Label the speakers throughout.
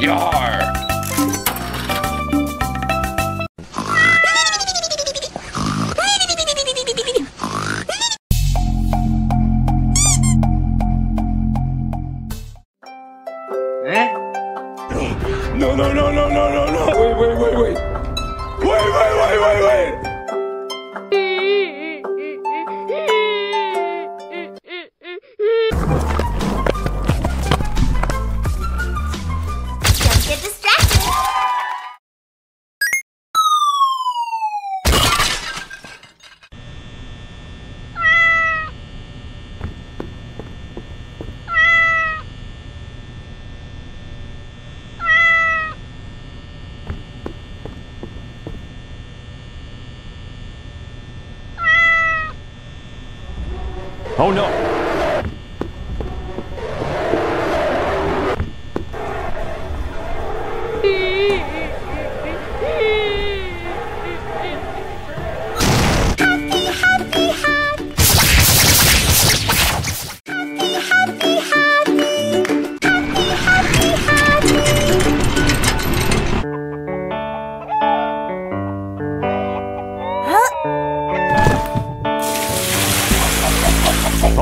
Speaker 1: Yar!
Speaker 2: Eh?
Speaker 1: are. Wait, wait, wait, wait. Wait, wait, wait, wait, wait.
Speaker 3: Oh no!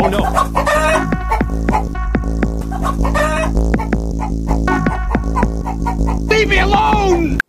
Speaker 3: Oh no!
Speaker 1: Leave me alone!